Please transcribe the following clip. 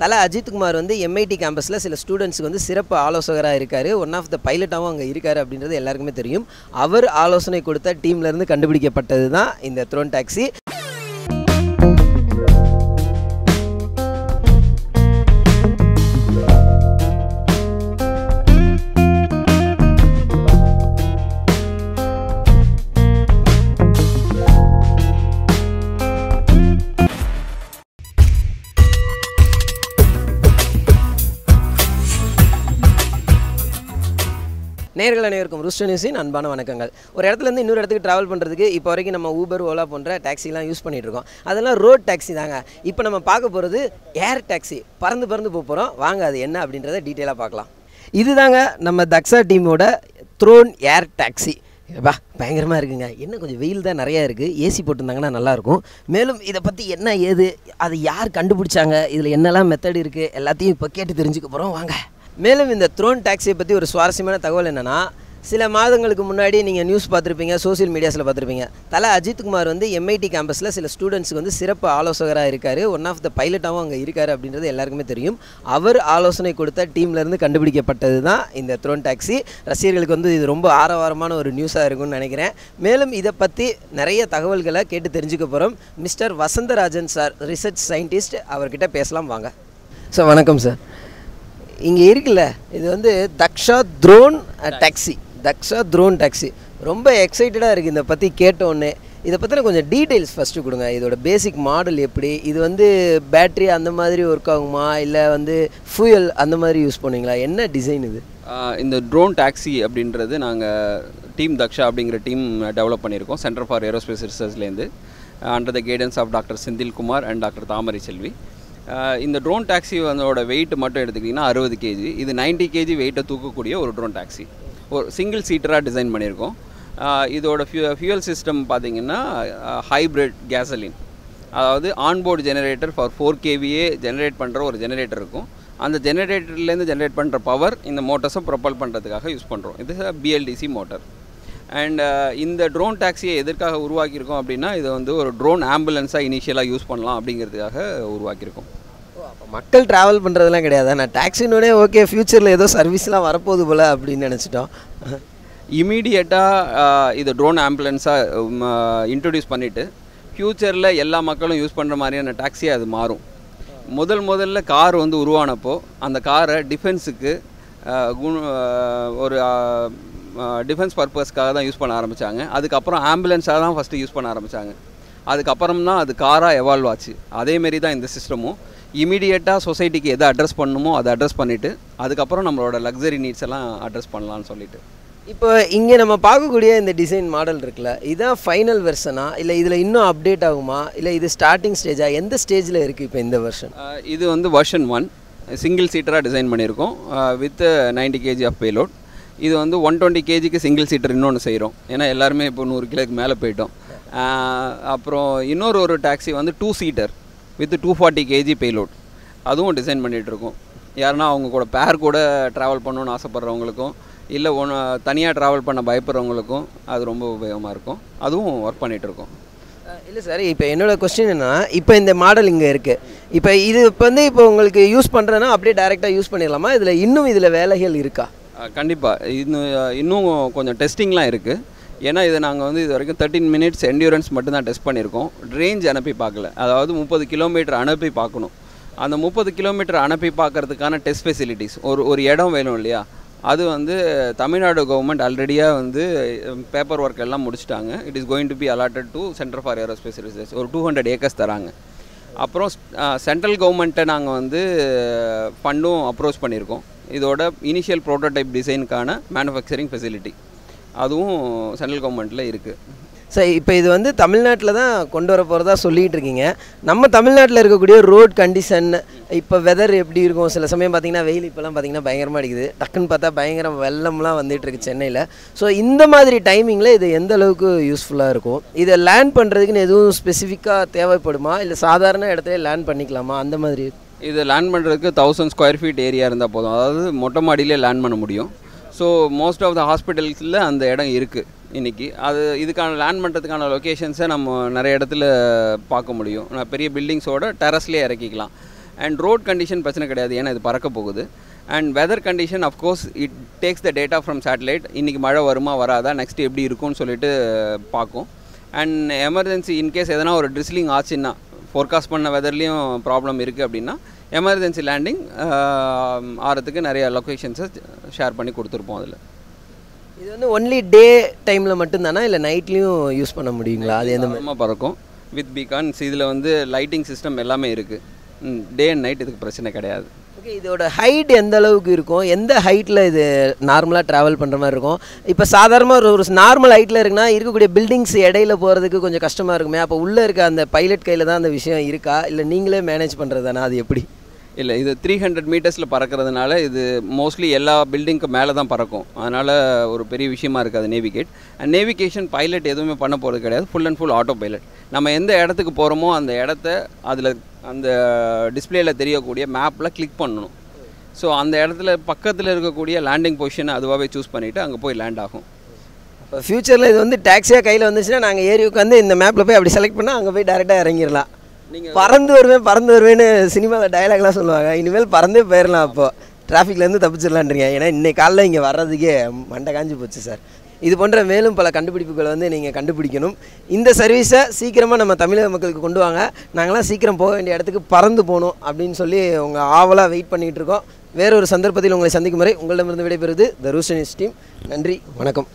தலை அஜித்குமார் வந்து எம்ஐடி கேம்பஸில் சில ஸ்டூடெண்ட்ஸ்க்கு வந்து சிறப்பு ஆலோசகராக இருக்கார். ஒன் ஆஃப் த பைலட்டாகவும் அங்கே இருக்கார் அப்படின்றது எல்லாருக்குமே தெரியும். அவர் ஆலோசனை கொடுத்த டீம்லேருந்து கண்டுபிடிக்கப்பட்டது தான் இந்த த்ரோன் டாக்ஸி நேர்கள் அனைவருக்கும் ருஷ்டனியூஸின் அன்பான வணக்கங்கள். ஒரு இடத்துலேருந்து இன்னொரு இடத்துக்கு ட்ராவல் பண்ணுறதுக்கு இப்போ வரைக்கும் நம்ம ஊபர் ஓலா போன்ற டாக்ஸிலாம் யூஸ் பண்ணிகிட்ருக்கோம் அதெல்லாம் ரோட் டாக்ஸி தாங்க. இப்போ நம்ம பார்க்க போகிறது ஏர் டாக்ஸி பறந்து பறந்து போக போகிறோம் வாங்க அது என்ன அப்படின்றத டீட்டெயிலாக பார்க்கலாம். இதுதாங்க நம்ம தக்ஸா டீமோட த்ரோன் ஏர் டாக்ஸி பா பயங்கரமாக இருக்குங்க. என்ன கொஞ்சம் வெயில் தான் நிறையா இருக்குது ஏசி போட்டிருந்தாங்கன்னா நல்லாயிருக்கும் மேலும் இதை பற்றி என்ன ஏது அது யார் கண்டுபிடிச்சாங்க? இதில் என்னெல்லாம் மெத்தட் இருக்குது எல்லாத்தையும் இப்போ கேட்டு தெரிஞ்சுக்க போகிறோம் வாங்க. மேலும் இந்த த்ரோன் டாக்ஸியை பற்றி ஒரு சுவாரஸ்யமான தகவல் என்னென்னா சில மாதங்களுக்கு முன்னாடி நீங்கள் நியூஸ் பார்த்துருப்பீங்க சோஷியல் மீடியாஸில் பார்த்துருப்பீங்க. தலை அஜித்குமார் வந்து எம்ஐடி கேம்பஸில் சில ஸ்டூடெண்ட்ஸுக்கு வந்து சிறப்பு ஆலோசகராக இருக்கார். ஒன் ஆஃப் த பைலட்டாகவும் அங்கே இருக்கார் அப்படின்றது எல்லாருக்குமே தெரியும். அவர் ஆலோசனை கொடுத்த டீம்லேருந்து கண்டுபிடிக்கப்பட்டது தான் இந்த த்ரோன் டாக்ஸி ரசிகர்களுக்கு வந்து இது ரொம்ப ஆரவாரமான ஒரு நியூஸாக இருக்கும்னு நினைக்கிறேன். மேலும் இதை பற்றி நிறைய தகவல்களை கேட்டு தெரிஞ்சுக்க போகிறோம் mister Vasantharajan sir research scientist அவர்கிட்ட பேசலாம் வாங்க. சார் வணக்கம் சார். இங்கே இருக்குல்ல இது வந்து Daksha drone taxi Daksha drone taxi ரொம்ப எக்ஸைட்டடாக இருக்குது இதை பற்றி கேட்டோன்னே இதை பற்றின கொஞ்சம் டீட்டெயில்ஸ் ஃபஸ்ட்டு கொடுங்க. இதோட பேசிக் மாடல் எப்படி? இது வந்து பேட்ரி அந்த மாதிரி ஒர்க் ஆகுமா? இல்லை வந்து ஃபியூயல் அந்த மாதிரி யூஸ் பண்ணுவீங்களா? என்ன டிசைன் இது? இந்த ட்ரோன் டாக்ஸி அப்படின்றது நாங்கள் டீம் தக்ஷா அப்படிங்கிற டீம் டெவலப் பண்ணியிருக்கோம். Centre for aerospace ரிசர்ச்லேருந்து under the guidance of doctor Senthilkumar and doctor Thamarai Selvi இந்த ட்ரோன் டாக்ஸி அதோட வெயிட் மட்டும் எடுத்துக்கிட்டிங்கன்னா அறுபது கேஜி இது 90 கேஜி வெயிட்டை தூக்கக்கூடிய ஒரு ட்ரோன் டாக்ஸி ஒரு சிங்கிள் சீட்டராக டிசைன் பண்ணியிருக்கோம். இதோட ஃபியூ ஃபியூயல் சிஸ்டம் பார்த்தீங்கன்னா ஹைப்ரிட் கேசலின் அதாவது onboard generator for four கேவியே generate பண்ணுற ஒரு ஜெனரேட்டர் இருக்கும். அந்த ஜெனரேட்டர்லேருந்து ஜெனரேட் பண்ணுற பவர் இந்த மோட்டர்ஸை ப்ரொப்பல் பண்ணுறதுக்காக யூஸ் பண்ணுறோம் இது பிஎல்டிசி மோட்டர் அண்ட் இந்த ட்ரோன் டாக்ஸியை எதற்காக உருவாக்கியிருக்கோம் அப்படின்னா இதை வந்து ஒரு ட்ரோன் ஆம்புலன்ஸாக இனிஷியலாக யூஸ் பண்ணலாம் அப்படிங்கிறதுக்காக உருவாக்கியிருக்கோம். மக்கள் ட்ராவல் பண்ணுறதெல்லாம் கிடையாது? நான் டாக்ஸினோடே ஓகே ஃப்யூச்சரில் ஏதோ சர்வீஸ்லாம் வரப்போகுது போல் அப்படின்னு நினச்சிட்டோம். இமீடியட்டாக இது ட்ரோன் ஆம்புலன்ஸாக இன்ட்ரடியூஸ் பண்ணிவிட்டு ஃப்யூச்சரில் எல்லா மக்களும் யூஸ் பண்ணுற மாதிரியான டாக்ஸியாக அது மாறும். முதல் முதல்ல கார் வந்து உருவானப்போ அந்த காரை டிஃபென்ஸுக்கு ஒரு டிஃபென்ஸ் பர்பஸ்க்காக தான் யூஸ் பண்ண ஆரம்பித்தாங்க அதுக்கப்புறம் ஆம்புலன்ஸாக தான் ஃபஸ்ட்டு யூஸ் பண்ண ஆரம்பித்தாங்க அதுக்கப்புறம் தான் அது காராக எவால்வ் ஆச்சு. அதேமாரி தான் இந்த சிஸ்டமும் இமீடியட்டாக சொசைட்டிக்கு எதை அட்ரஸ் பண்ணணுமோ அதை அட்ரஸ் பண்ணிவிட்டு அதுக்கப்புறம் நம்மளோட லக்ஸரி நீட்ஸ் எல்லாம் அட்ரஸ் பண்ணலான்னு சொல்லிட்டு. இப்போ இங்கே நம்ம பார்க்கக்கூடிய இந்த டிசைன் மாடல் இருக்குல்ல இதுதான் ஃபைனல் வெர்ஷனா இல்லை இதில் இன்னும் அப்டேட் ஆகுமா? இல்லை இது ஸ்டார்டிங் ஸ்டேஜா எந்த ஸ்டேஜில் இருக்குது இப்போ இந்த வெர்ஷன் இது வந்து வெர்ஷன் ஒன் சிங்கிள் சீட்டராக டிசைன் பண்ணியிருக்கோம். வித் 90 கேஜி ஆஃப் பேலோட் இது வந்து ஒன் டுவெண்ட்டி கேஜிக்கு சிங்கிள் சீட்டர் இன்னொன்று செய்கிறோம் ஏன்னா எல்லாருமே இப்போ நூறு கிலோக்கு மேலே போயிட்டோம். அப்புறம் இன்னொரு ஒரு டாக்ஸி வந்து two seater with two forty KG payload அதுவும் டிசைன் பண்ணிகிட்ருக்கோம் யாருன்னா அவங்க கூட பேர் கூட ட்ராவல் பண்ணணும்னு ஆசைப்பட்றவங்களுக்கும் இல்லை ஒன்று தனியாக ட்ராவல் பண்ண பயப்படுறவங்களுக்கும் அது ரொம்ப உபயோகமாக இருக்கும். அதுவும் ஒர்க் பண்ணிகிட்ருக்கோம் இல்லை சார் இப்போ என்னோடய கொஸ்டின் என்ன இப்போ இந்த மாடல் இங்கே இருக்குது இப்போ இது இப்போ வந்து இப்போ உங்களுக்கு யூஸ் பண்ணுறேன்னா அப்படியே டேரெக்டாக யூஸ் பண்ணிடலாமா? இதில் இன்னும் இதில் வேலைகள் இருக்கா? கண்டிப்பாக இன்னும் இன்னும் கொஞ்சம் டெஸ்டிங்லாம் இருக்குது ஏன்னா இதை நாங்கள் வந்து இது வரைக்கும் தேர்ட்டின் மினிட்ஸ் என்டியூரன்ஸ் மட்டும்தான் டெஸ்ட் பண்ணியிருக்கோம். ரேஞ்ச் அனுப்பி பார்க்கல. அதாவது முப்பது கிலோமீட்டர் அனுப்பி பார்க்கணும். அந்த முப்பது கிலோமீட்டர் அனுப்பி பார்க்கறதுக்கான டெஸ்ட் ஃபெசிலிட்டிஸ் ஒரு ஒரு இடம் வேணும் இல்லையா? அது வந்து தமிழ்நாடு கவர்மெண்ட் ஆல்ரெடியாக வந்து பேப்பர் ஒர்க் எல்லாம் முடிச்சிட்டாங்க. It is going to be allotted to centre for aerospace research ஒரு டூ ஹண்ட்ரட் ஏக்கர்ஸ் தராங்க. அப்புறம் சென்ட்ரல் கவர்மெண்ட்டை நாங்கள் வந்து ஃபண்டும் அப்ரோச் பண்ணியிருக்கோம். இதோட இனிஷியல் ப்ரோட்டோடைப் டிசைனுக்கான மேனுஃபேக்சரிங் ஃபெசிலிட்டி அதுவும் சென்ட்ரல் கவர்மெண்ட்டில் இருக்குது சார் இப்போ இது வந்து தமிழ்நாட்டில் தான் கொண்டு வர போகிறதா சொல்லிகிட்டு இருக்கீங்க. நம்ம தமிழ்நாட்டில் இருக்கக்கூடிய ரோட் கண்டிஷன் இப்போ வெதர் எப்படி இருக்கும்? சில சமயம் பார்த்தீங்கன்னா வெயில் இப்போலாம் பார்த்தீங்கன்னா பயங்கரமாக அடிக்குது. டக்குன்னு பார்த்தா பயங்கர வெள்ளம்லாம் வந்துட்டு இருக்கு சென்னையில். ஸோ இந்த மாதிரி டைமிங்கில் இது எந்த அளவுக்கு யூஸ்ஃபுல்லாக இருக்கும்? இதை லேண்ட் பண்ணுறதுக்குன்னு எதுவும் ஸ்பெசிஃபிக்காக தேவைப்படுமா? இல்லை சாதாரண இடத்துல லேண்ட் பண்ணிக்கலாமா? அந்த மாதிரி இது லேண்ட் பண்ணுறதுக்கு தௌசண்ட் ஸ்கொயர் ஃபீட் ஏரியா இருந்தால் போதும். அதாவது மொட்டை மாடியிலே லேண்ட் பண்ண முடியும். ஸோ மோஸ்ட் ஆஃப் த ஹாஸ்பிட்டல்ஸில் அந்த இடம் இருக்குது இன்றைக்கி அது இதுக்கான லேண்ட் பண்ணுறதுக்கான லொக்கேஷன்ஸை நம்ம நிறைய இடத்துல பார்க்க முடியும். நான் பெரிய பில்டிங்ஸோட டெரஸ்லேயே இறக்கிக்கலாம். அண்ட் ரோட் கண்டிஷன் பிரச்சனை கிடையாது. ஏன்னா இது பறக்க போகுது. And weather condition of course it takes the data from satellite இன்றைக்கி மழை வருமா வராதா நெக்ஸ்ட் எப்படி இருக்கும்னு சொல்லிட்டு பார்க்கும். அண்ட் எமர்ஜென்சி இன்கேஸ் எதனா ஒரு ட்ரிஸ்லிங் ஆச்சுன்னா ஃபோர்காஸ்ட் பண்ண வெதர்லேயும் ப்ராப்ளம் இருக்குது அப்படின்னா எமர்ஜென்சி லேண்டிங் ஆகிறதுக்கு நிறைய லொக்கேஷன்ஸை ஷேர் பண்ணி கொடுத்துருப்போம் அதில். இது வந்து ஒன்லி டே டைமில் மட்டும்தானா? இல்லை நைட்லேயும் யூஸ் பண்ண முடியுங்களா? அது எந்த மாதிரி? பறக்கும். வித் பீகான்ஸ் இதில் வந்து லைட்டிங் சிஸ்டம் எல்லாமே இருக்குது டே அண்ட் நைட் இதுக்கு பிரச்சனை கிடையாது. ஓகே இதோட ஹைட் எந்த அளவுக்கு இருக்கும்? எந்த ஹைட்டில் இது நார்மலாக ட்ராவல் பண்ணுற மாதிரி இருக்கும்? இப்போ சாதாரணமாக ஒரு ஒரு நார்மல் ஹைட்டில் இருக்குன்னா இருக்கக்கூடிய பில்டிங்ஸ் இடையில போகிறதுக்கு கொஞ்சம் கஷ்டமாக இருக்குமே. அப்போ உள்ளே இருக்க அந்த பைலட் கையில் தான் அந்த விஷயம் இருக்கா? இல்லை நீங்களே மேனேஜ் பண்ணுறதானா அது எப்படி? இல்லை இது த்ரீ ஹண்ட்ரட் மீட்டர்ஸில் பறக்கிறதுனால இது மோஸ்ட்லி எல்லா பில்டிங்க்கு மேலே தான் பறக்கும். அதனால் ஒரு பெரிய விஷயமா இருக்காது நேவிகேட் அண்ட் நேவிகேஷன் பைலட் எதுவுமே பண்ண போகிறது கிடையாது. Full and full autopilot நம்ம எந்த இடத்துக்கு போகிறோமோ அந்த இடத்த அதில் அந்த டிஸ்பிளேயில் தெரியக்கூடிய மேப்பில் கிளிக் பண்ணணும். ஸோ அந்த இடத்துல பக்கத்தில் இருக்கக்கூடிய லேண்டிங் பொசிஷனை அதுவாகவே சூஸ் பண்ணிவிட்டு அங்கே போய் லேண்ட் ஆகும். இப்போ ஃப்யூச்சரில் இது வந்து டாக்ஸியாக கையில் வந்துச்சுன்னா நாங்கள் ஏறி உட்காந்து இந்த மேப்பில் போய் அப்படி செலக்ட் பண்ணால் அங்கே போய் டேரெக்டாக இறங்கிடலாம். நீங்கள் பறந்து வருவேன் பறந்து வருவேன்னு சினிமாவில் டயலாக்லாம் சொல்லுவாங்க. இனிமேல் பறந்தே போயிடலாம் அப்போ. டிராஃபிக்லேருந்து தப்பிச்சிடலான்றீங்க. ஏன்னா இன்னைக்கு காலைல இங்கே வர்றதுக்கே மண்டை காஞ்சி போச்சு சார் இது போன்ற மேலும் பல கண்டுபிடிப்புகளை வந்து நீங்கள் கண்டுபிடிக்கணும். இந்த சர்வீஸை சீக்கிரமாக நம்ம தமிழக மக்களுக்கு கொண்டு வாங்க. நாங்களாம் சீக்கிரம் போக வேண்டிய இடத்துக்கு பறந்து போகணும் அப்படின்னு சொல்லி உங்கள் ஆவலாக வெயிட் பண்ணிகிட்டு இருக்கோம். வேற ஒரு சந்தர்ப்பத்தில் உங்களை சந்திக்கும் வரை உங்களிடமிருந்து விடைபெறுவது த ரூஸ்டனிஸ் டீம் நன்றி வணக்கம்.